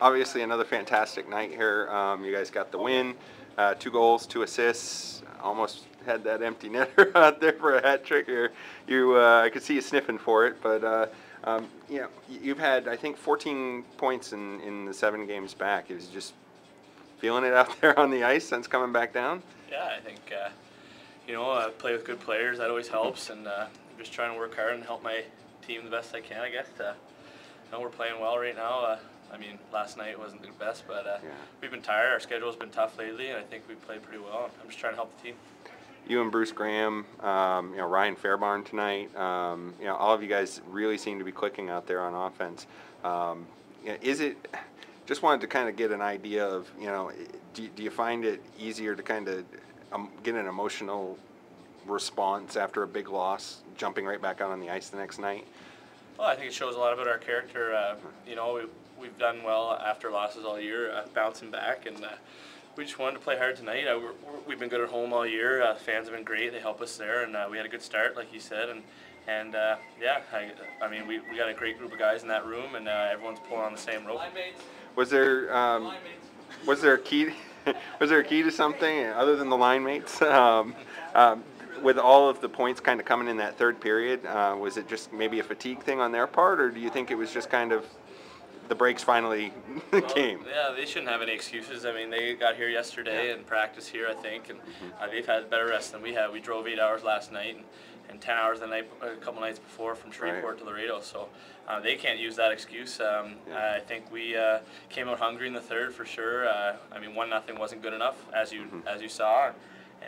obviously another fantastic night here. Um, you guys got the win, uh, two goals, two assists. Almost had that empty netter out there for a hat trick. Here, you, uh, I could see you sniffing for it, but uh, um, you know, you've had I think 14 points in in the seven games back. Is just feeling it out there on the ice since coming back down. Yeah, I think uh, you know, uh, play with good players. That always helps, and uh, just trying to work hard and help my team the best I can. I guess. Uh, you know, we're playing well right now. I mean, last night wasn't the best, but uh, Yeah. we've been tired. Our schedule's been tough lately, and I think we played pretty well. I'm just trying to help the team. you and Bruce Graham, um, you know Ryan Fairbarn tonight. Um, you know all of you guys really seem to be clicking out there on offense. Um, you know, is it? Just wanted to kind of get an idea of you know, do, do you find it easier to kind of um, get an emotional response after a big loss, jumping right back out on the ice the next night? Well, I think it shows a lot about our character. Uh, you know, we, we've done well after losses all year, uh, bouncing back, and uh, we just wanted to play hard tonight. Uh, we're, we're, we've been good at home all year. Uh, fans have been great; they help us there, and uh, we had a good start, like you said. And and uh, yeah, I, I mean, we, we got a great group of guys in that room, and uh, everyone's pulling on the same rope. Was there um, was there a key? was there a key to something other than the line mates? Um, um, with all of the points kind of coming in that third period, uh, was it just maybe a fatigue thing on their part, or do you think it was just kind of the breaks finally came? Yeah, they shouldn't have any excuses. I mean, they got here yesterday and practiced here, I think, and uh, they've had better rest than we have. We drove eight hours last night and, and ten hours the night, a couple nights before from Shreveport to Laredo. So uh, they can't use that excuse. Um, Yeah. I think we uh, came out hungry in the third for sure. Uh, I mean, one nothing wasn't good enough, as you as you saw.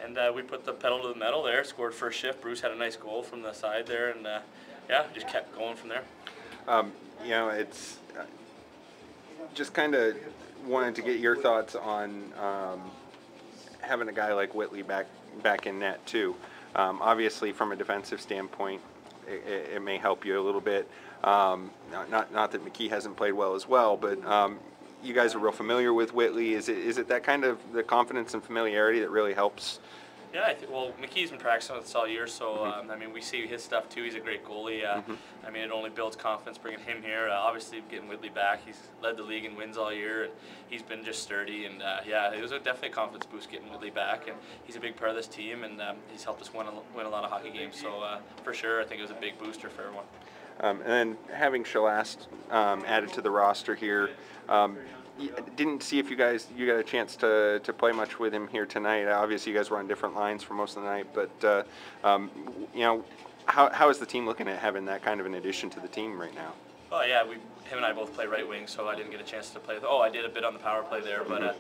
And uh, we put the pedal to the metal there. Scored first shift. Bruce had a nice goal from the side there, and uh, yeah, just kept going from there. Um, you know, it's uh, just kind of wanted to get your thoughts on um, having a guy like Whitley back back in net too. Um, obviously, from a defensive standpoint, it, it, may help you a little bit. Um, not, not not that McKee hasn't played well as well, but um, you guys are real familiar with Whitley. Is it is it that kind of the confidence and familiarity that really helps? Yeah, I think, well, McKee's been practicing with us all year, so um, I mean, we see his stuff too. He's a great goalie. Uh, I mean, it only builds confidence bringing him here. Uh, obviously, getting Whitley back, he's led the league in wins all year, and he's been just sturdy. And uh, yeah, it was a definitely a confidence boost getting Whitley back, and he's a big part of this team, and um, he's helped us win a, win a lot of hockey games. So uh, for sure, I think it was a big booster for everyone. Um, and then having Shalast um, added to the roster here, um, didn't see if you guys you got a chance to, to play much with him here tonight. Obviously, you guys were on different lines for most of the night, but uh, um, you know, how, how is the team looking at having that kind of an addition to the team right now? Oh yeah, we him and I both play right wing, so I didn't get a chance to play. Oh, I did a bit on the power play there, but uh,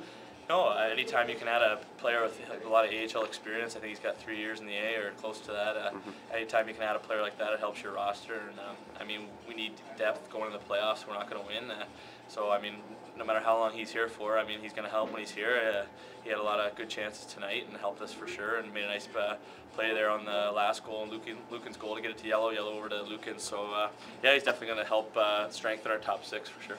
no. Uh, anytime you can add a player with a lot of AHL experience, I think he's got three years in the A or close to that. Uh, Anytime you can add a player like that, it helps your roster. And um, I mean, we need depth going into the playoffs. We're not going to win. Uh, so I mean, no matter how long he's here for, I mean, he's going to help when he's here. Uh, he had a lot of good chances tonight and helped us for sure, and made a nice uh, play there on the last goal and Lukin, Lukin's goal to get it to yellow, yellow over to Lukin. So uh, yeah, he's definitely going to help uh, strengthen our top six for sure.